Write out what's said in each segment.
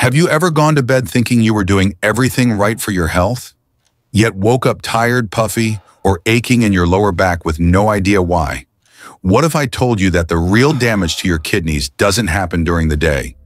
Have you ever gone to bed thinking you were doing everything right for your health, yet woke up tired, puffy, or aching in your lower back with no idea why? What if I told you that the real damage to your kidneys doesn't happen during the day,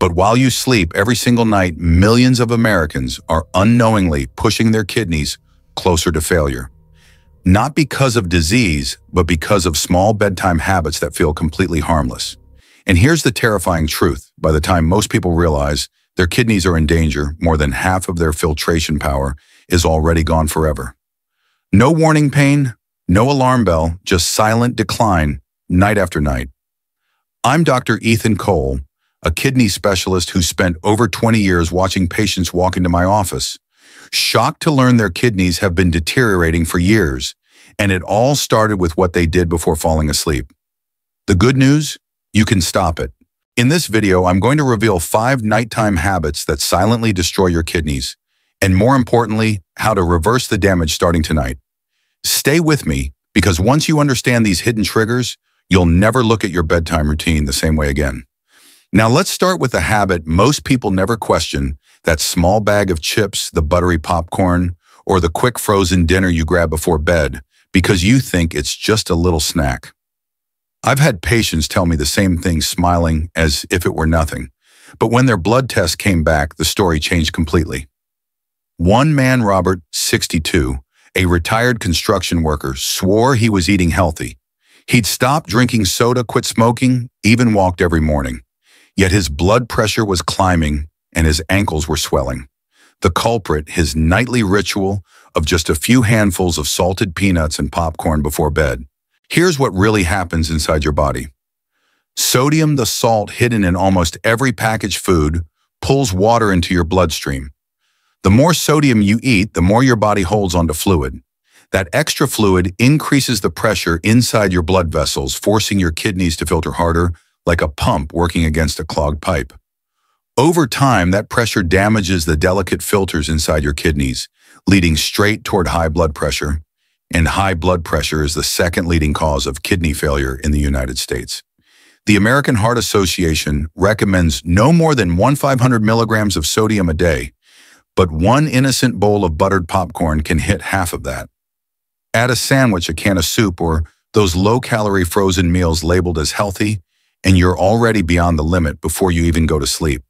but while you sleep every single night, millions of Americans are unknowingly pushing their kidneys closer to failure? Not because of disease, but because of small bedtime habits that feel completely harmless. And here's the terrifying truth. By the time most people realize their kidneys are in danger. More than half of their filtration power is already gone forever. No warning pain, no alarm bell, just silent decline night after night. I'm Dr. Ethan Cole, a kidney specialist who spent over 20 years watching patients walk into my office, shocked to learn their kidneys have been deteriorating for years, and it all started with what they did before falling asleep. The good news? You can stop it. In this video, I'm going to reveal five nighttime habits that silently destroy your kidneys, and more importantly, how to reverse the damage starting tonight. Stay with me, because once you understand these hidden triggers, you'll never look at your bedtime routine the same way again. Now let's start with a habit most people never question, that small bag of chips, the buttery popcorn, or the quick frozen dinner you grab before bed, because you think it's just a little snack. I've had patients tell me the same thing smiling as if it were nothing. But when their blood test came back, the story changed completely. One man, Robert, 62, a retired construction worker, swore he was eating healthy. He'd stopped drinking soda, quit smoking, even walked every morning. Yet his blood pressure was climbing and his ankles were swelling. The culprit, his nightly ritual of just a few handfuls of salted peanuts and popcorn before bed. Here's what really happens inside your body. Sodium, the salt hidden in almost every packaged food, pulls water into your bloodstream. The more sodium you eat, the more your body holds onto fluid. That extra fluid increases the pressure inside your blood vessels, forcing your kidneys to filter harder, like a pump working against a clogged pipe. Over time, that pressure damages the delicate filters inside your kidneys, leading straight toward high blood pressure, and high blood pressure is the second leading cause of kidney failure in the United States. The American Heart Association recommends no more than 1 500 milligrams of sodium a day, but one innocent bowl of buttered popcorn can hit half of that. Add a sandwich, a can of soup, or those low-calorie frozen meals labeled as healthy, and you're already beyond the limit before you even go to sleep.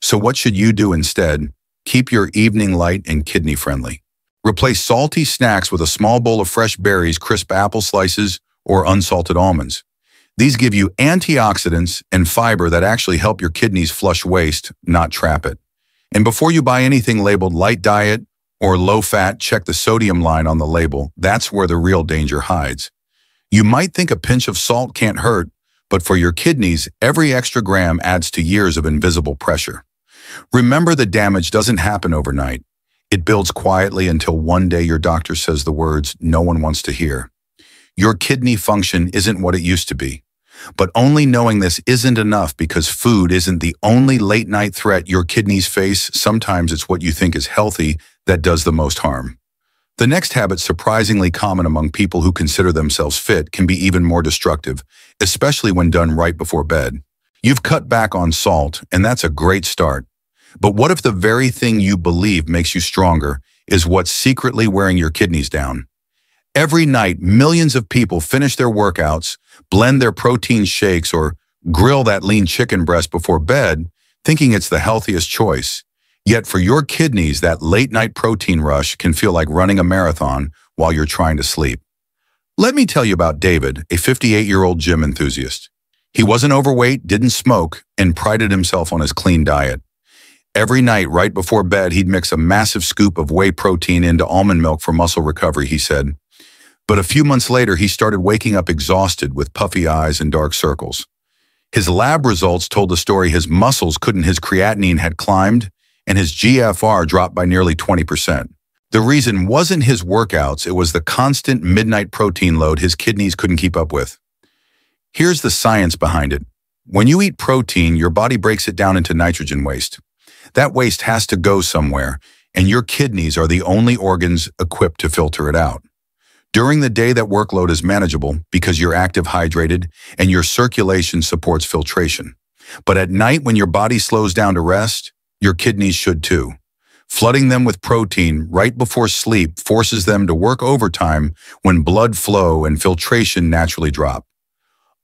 So what should you do instead? Keep your evening light and kidney-friendly. Replace salty snacks with a small bowl of fresh berries, crisp apple slices, or unsalted almonds. These give you antioxidants and fiber that actually help your kidneys flush waste, not trap it. And before you buy anything labeled light diet or low fat, check the sodium line on the label. That's where the real danger hides. You might think a pinch of salt can't hurt, but for your kidneys, every extra gram adds to years of invisible pressure. Remember the damage doesn't happen overnight. It builds quietly until one day your doctor says the words no one wants to hear. Your kidney function isn't what it used to be. But only knowing this isn't enough because food isn't the only late night threat your kidneys face. Sometimes it's what you think is healthy that does the most harm. The next habit, surprisingly common among people who consider themselves fit, can be even more destructive, especially when done right before bed. You've cut back on salt, and that's a great start. But what if the very thing you believe makes you stronger is what's secretly wearing your kidneys down? Every night, millions of people finish their workouts, blend their protein shakes, or grill that lean chicken breast before bed, thinking it's the healthiest choice. Yet for your kidneys, that late night protein rush can feel like running a marathon while you're trying to sleep. Let me tell you about David, a 58-year-old gym enthusiast. He wasn't overweight, didn't smoke, and prided himself on his clean diet. Every night, right before bed, he'd mix a massive scoop of whey protein into almond milk for muscle recovery, he said. But a few months later, he started waking up exhausted with puffy eyes and dark circles. His lab results told the story his muscles couldn't, his creatinine had climbed, and his GFR dropped by nearly 20%. The reason wasn't his workouts, it was the constant midnight protein load his kidneys couldn't keep up with. Here's the science behind it. When you eat protein, your body breaks it down into nitrogen waste. That waste has to go somewhere, and your kidneys are the only organs equipped to filter it out. During the day, that workload is manageable because you're active hydrated and your circulation supports filtration. But at night, when your body slows down to rest, your kidneys should too. Flooding them with protein right before sleep forces them to work overtime when blood flow and filtration naturally drop.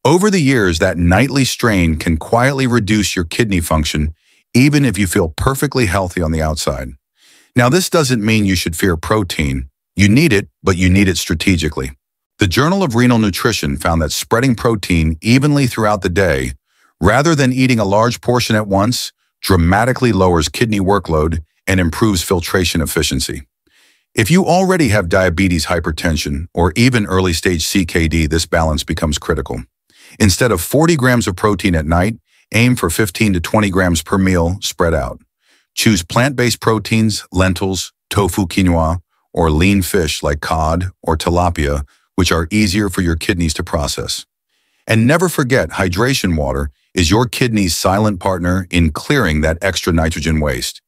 Over the years, that nightly strain can quietly reduce your kidney function even if you feel perfectly healthy on the outside. Now, this doesn't mean you should fear protein. You need it, but you need it strategically. The Journal of Renal Nutrition found that spreading protein evenly throughout the day, rather than eating a large portion at once, dramatically lowers kidney workload and improves filtration efficiency. If you already have diabetes, hypertension, or even early-stage CKD, this balance becomes critical. Instead of 40 grams of protein at night, aim for 15 to 20 grams per meal spread out. Choose plant-based proteins, lentils, tofu quinoa, or lean fish like cod or tilapia, which are easier for your kidneys to process. And never forget, hydration water is your kidney's silent partner in clearing that extra nitrogen waste.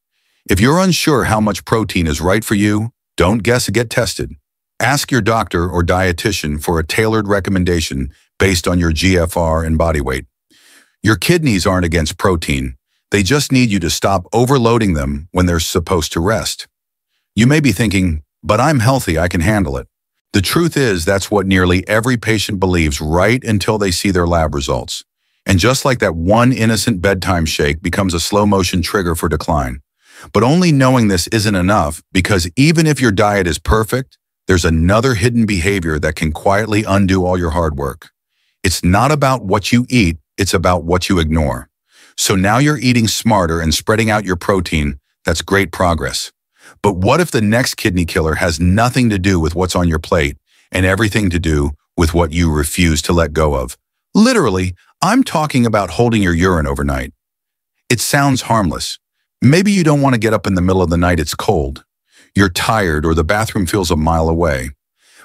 If you're unsure how much protein is right for you, don't guess get tested. Ask your doctor or dietitian for a tailored recommendation based on your GFR and body weight. Your kidneys aren't against protein. They just need you to stop overloading them when they're supposed to rest. You may be thinking, but I'm healthy, I can handle it. The truth is that's what nearly every patient believes right until they see their lab results. And just like that one innocent bedtime shake becomes a slow motion trigger for decline. But only knowing this isn't enough because even if your diet is perfect, there's another hidden behavior that can quietly undo all your hard work. It's not about what you eat, it's about what you ignore. So now you're eating smarter and spreading out your protein. That's great progress. But what if the next kidney killer has nothing to do with what's on your plate and everything to do with what you refuse to let go of? Literally, I'm talking about holding your urine overnight. It sounds harmless, Maybe you don't want to get up in the middle of the night, it's cold. You're tired or the bathroom feels a mile away.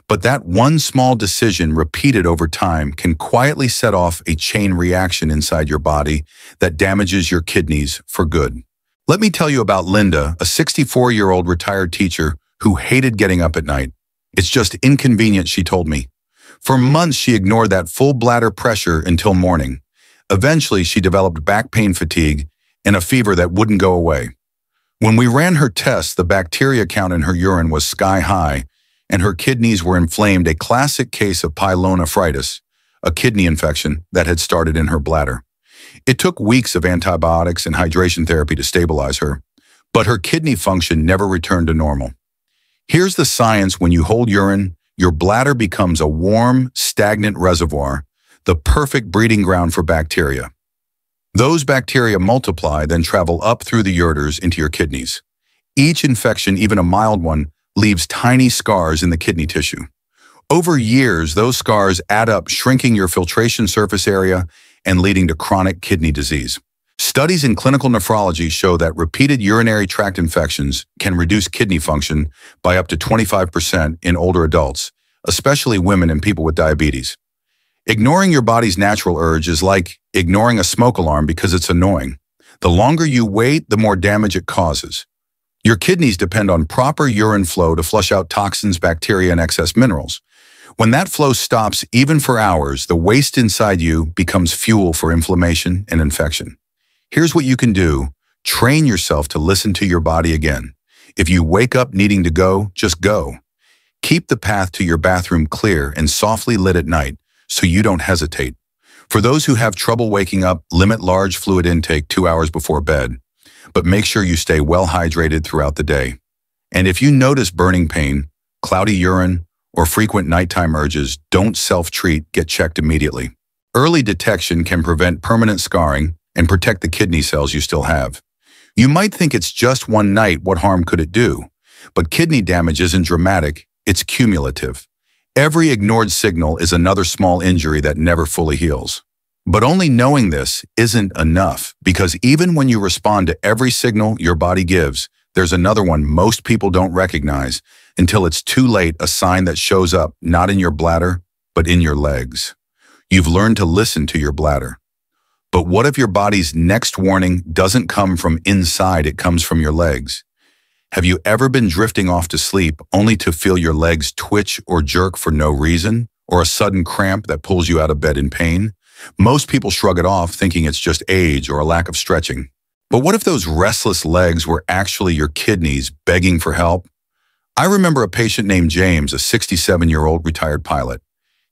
But that one small decision repeated over time can quietly set off a chain reaction inside your body that damages your kidneys for good. Let me tell you about Linda, a 64-year-old retired teacher who hated getting up at night. It's just inconvenient, she told me. For months, she ignored that full bladder pressure until morning. Eventually, she developed back pain fatigue and a fever that wouldn't go away. When we ran her tests, the bacteria count in her urine was sky high, and her kidneys were inflamed, a classic case of pyelonephritis, a kidney infection that had started in her bladder. It took weeks of antibiotics and hydration therapy to stabilize her, but her kidney function never returned to normal. Here's the science when you hold urine, your bladder becomes a warm, stagnant reservoir, the perfect breeding ground for bacteria. Those bacteria multiply, then travel up through the ureters into your kidneys. Each infection, even a mild one, leaves tiny scars in the kidney tissue. Over years, those scars add up, shrinking your filtration surface area and leading to chronic kidney disease. Studies in clinical nephrology show that repeated urinary tract infections can reduce kidney function by up to 25% in older adults, especially women and people with diabetes. Ignoring your body's natural urge is like ignoring a smoke alarm because it's annoying. The longer you wait, the more damage it causes. Your kidneys depend on proper urine flow to flush out toxins, bacteria, and excess minerals. When that flow stops, even for hours, the waste inside you becomes fuel for inflammation and infection. Here's what you can do. Train yourself to listen to your body again. If you wake up needing to go, just go. Keep the path to your bathroom clear and softly lit at night so you don't hesitate. For those who have trouble waking up, limit large fluid intake two hours before bed, but make sure you stay well hydrated throughout the day. And if you notice burning pain, cloudy urine, or frequent nighttime urges, don't self-treat, get checked immediately. Early detection can prevent permanent scarring and protect the kidney cells you still have. You might think it's just one night, what harm could it do? But kidney damage isn't dramatic, it's cumulative. Every ignored signal is another small injury that never fully heals. But only knowing this isn't enough because even when you respond to every signal your body gives, there's another one most people don't recognize until it's too late, a sign that shows up not in your bladder, but in your legs. You've learned to listen to your bladder. But what if your body's next warning doesn't come from inside, it comes from your legs? Have you ever been drifting off to sleep only to feel your legs twitch or jerk for no reason, or a sudden cramp that pulls you out of bed in pain? Most people shrug it off thinking it's just age or a lack of stretching. But what if those restless legs were actually your kidneys begging for help? I remember a patient named James, a 67-year-old retired pilot.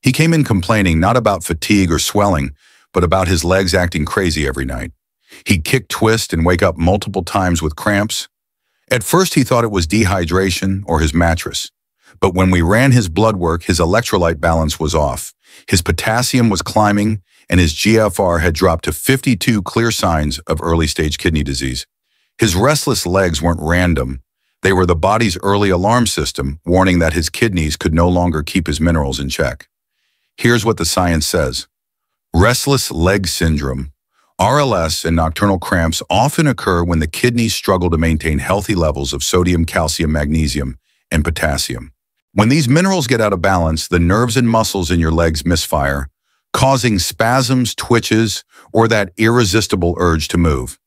He came in complaining not about fatigue or swelling, but about his legs acting crazy every night. He'd kick, twist, and wake up multiple times with cramps. At first, he thought it was dehydration or his mattress. But when we ran his blood work, his electrolyte balance was off. His potassium was climbing, and his GFR had dropped to 52 clear signs of early-stage kidney disease. His restless legs weren't random. They were the body's early alarm system, warning that his kidneys could no longer keep his minerals in check. Here's what the science says. Restless leg syndrome, RLS and nocturnal cramps often occur when the kidneys struggle to maintain healthy levels of sodium, calcium, magnesium, and potassium. When these minerals get out of balance, the nerves and muscles in your legs misfire, causing spasms, twitches, or that irresistible urge to move.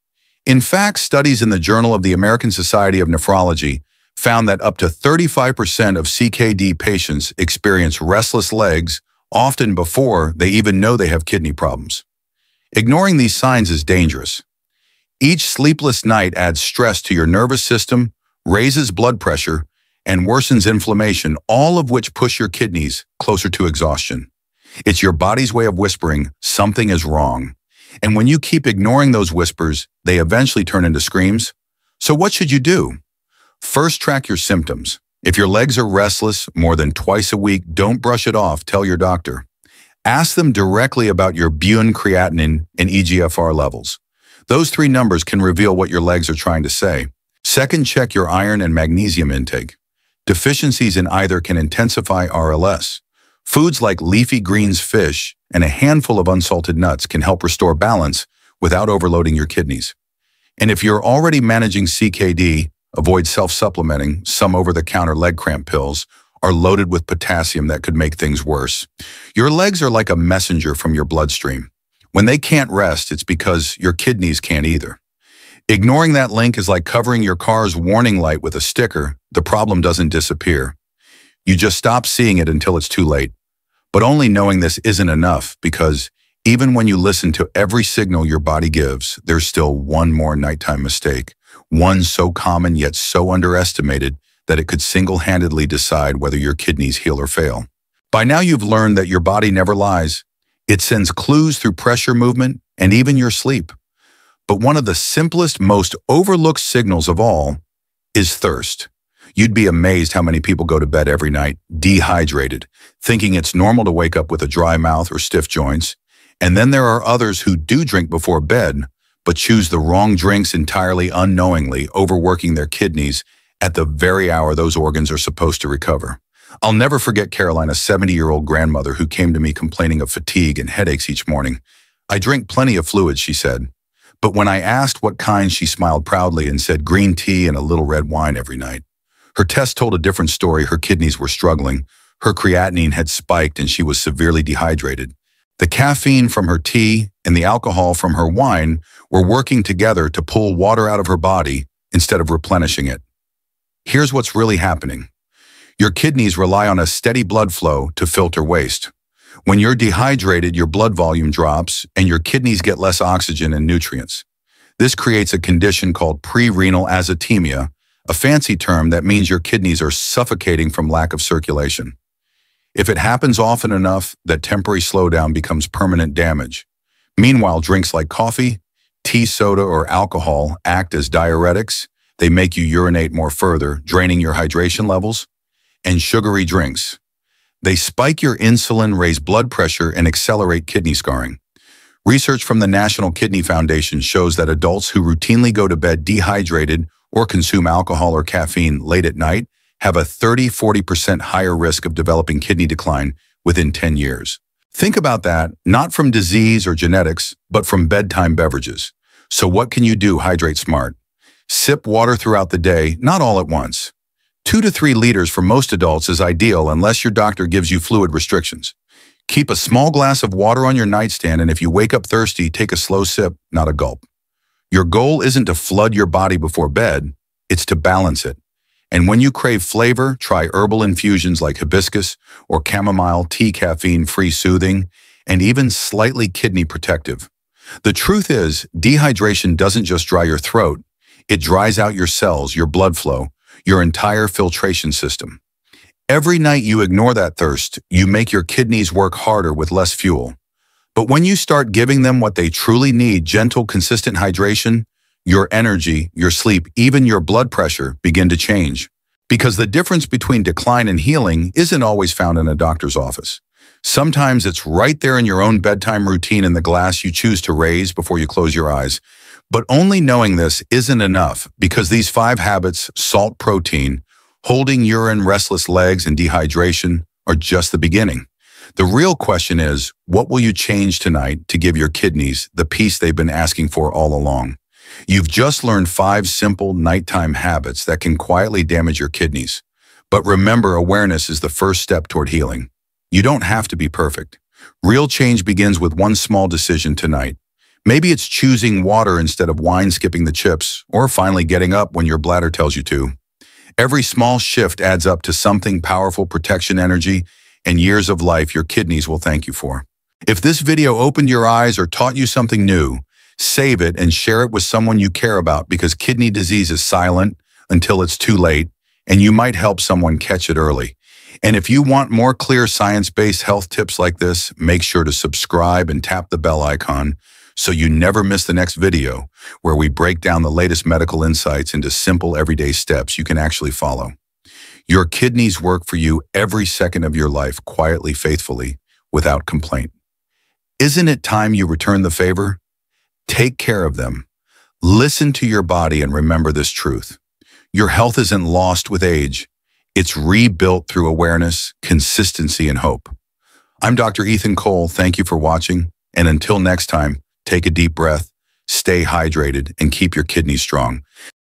In fact, studies in the Journal of the American Society of Nephrology found that up to 35% of CKD patients experience restless legs often before they even know they have kidney problems. Ignoring these signs is dangerous. Each sleepless night adds stress to your nervous system, raises blood pressure, and worsens inflammation, all of which push your kidneys closer to exhaustion. It's your body's way of whispering, something is wrong. And when you keep ignoring those whispers, they eventually turn into screams. So what should you do? First, track your symptoms. If your legs are restless more than twice a week, don't brush it off, tell your doctor. Ask them directly about your BUN creatinine and EGFR levels. Those three numbers can reveal what your legs are trying to say. Second, check your iron and magnesium intake. Deficiencies in either can intensify RLS. Foods like leafy greens fish and a handful of unsalted nuts can help restore balance without overloading your kidneys. And if you're already managing CKD, avoid self-supplementing some over-the-counter leg cramp pills are loaded with potassium that could make things worse. Your legs are like a messenger from your bloodstream. When they can't rest, it's because your kidneys can't either. Ignoring that link is like covering your car's warning light with a sticker. The problem doesn't disappear. You just stop seeing it until it's too late. But only knowing this isn't enough because even when you listen to every signal your body gives, there's still one more nighttime mistake, one so common yet so underestimated that it could single-handedly decide whether your kidneys heal or fail. By now you've learned that your body never lies. It sends clues through pressure movement and even your sleep. But one of the simplest, most overlooked signals of all is thirst. You'd be amazed how many people go to bed every night dehydrated, thinking it's normal to wake up with a dry mouth or stiff joints. And then there are others who do drink before bed, but choose the wrong drinks entirely unknowingly, overworking their kidneys at the very hour those organs are supposed to recover. I'll never forget Caroline, a 70-year-old grandmother who came to me complaining of fatigue and headaches each morning. I drink plenty of fluids, she said. But when I asked what kind, she smiled proudly and said green tea and a little red wine every night. Her test told a different story. Her kidneys were struggling. Her creatinine had spiked and she was severely dehydrated. The caffeine from her tea and the alcohol from her wine were working together to pull water out of her body instead of replenishing it. Here's what's really happening. Your kidneys rely on a steady blood flow to filter waste. When you're dehydrated, your blood volume drops and your kidneys get less oxygen and nutrients. This creates a condition called pre-renal azotemia, a fancy term that means your kidneys are suffocating from lack of circulation. If it happens often enough, that temporary slowdown becomes permanent damage. Meanwhile, drinks like coffee, tea, soda, or alcohol act as diuretics they make you urinate more further, draining your hydration levels. And sugary drinks. They spike your insulin, raise blood pressure, and accelerate kidney scarring. Research from the National Kidney Foundation shows that adults who routinely go to bed dehydrated or consume alcohol or caffeine late at night have a 30-40% higher risk of developing kidney decline within 10 years. Think about that, not from disease or genetics, but from bedtime beverages. So what can you do hydrate smart? Sip water throughout the day, not all at once. Two to three liters for most adults is ideal unless your doctor gives you fluid restrictions. Keep a small glass of water on your nightstand and if you wake up thirsty, take a slow sip, not a gulp. Your goal isn't to flood your body before bed, it's to balance it. And when you crave flavor, try herbal infusions like hibiscus or chamomile tea caffeine-free soothing and even slightly kidney protective. The truth is, dehydration doesn't just dry your throat, it dries out your cells, your blood flow, your entire filtration system. Every night you ignore that thirst, you make your kidneys work harder with less fuel. But when you start giving them what they truly need, gentle, consistent hydration, your energy, your sleep, even your blood pressure begin to change. Because the difference between decline and healing isn't always found in a doctor's office. Sometimes it's right there in your own bedtime routine in the glass you choose to raise before you close your eyes. But only knowing this isn't enough because these five habits, salt protein, holding urine, restless legs, and dehydration are just the beginning. The real question is, what will you change tonight to give your kidneys the peace they've been asking for all along? You've just learned five simple nighttime habits that can quietly damage your kidneys. But remember, awareness is the first step toward healing. You don't have to be perfect. Real change begins with one small decision tonight. Maybe it's choosing water instead of wine skipping the chips, or finally getting up when your bladder tells you to. Every small shift adds up to something powerful protection energy and years of life your kidneys will thank you for. If this video opened your eyes or taught you something new, save it and share it with someone you care about because kidney disease is silent until it's too late, and you might help someone catch it early. And if you want more clear science-based health tips like this, make sure to subscribe and tap the bell icon so you never miss the next video where we break down the latest medical insights into simple everyday steps you can actually follow. Your kidneys work for you every second of your life quietly, faithfully, without complaint. Isn't it time you return the favor? Take care of them. Listen to your body and remember this truth. Your health isn't lost with age. It's rebuilt through awareness, consistency, and hope. I'm Dr. Ethan Cole. Thank you for watching. And until next time, take a deep breath, stay hydrated, and keep your kidneys strong.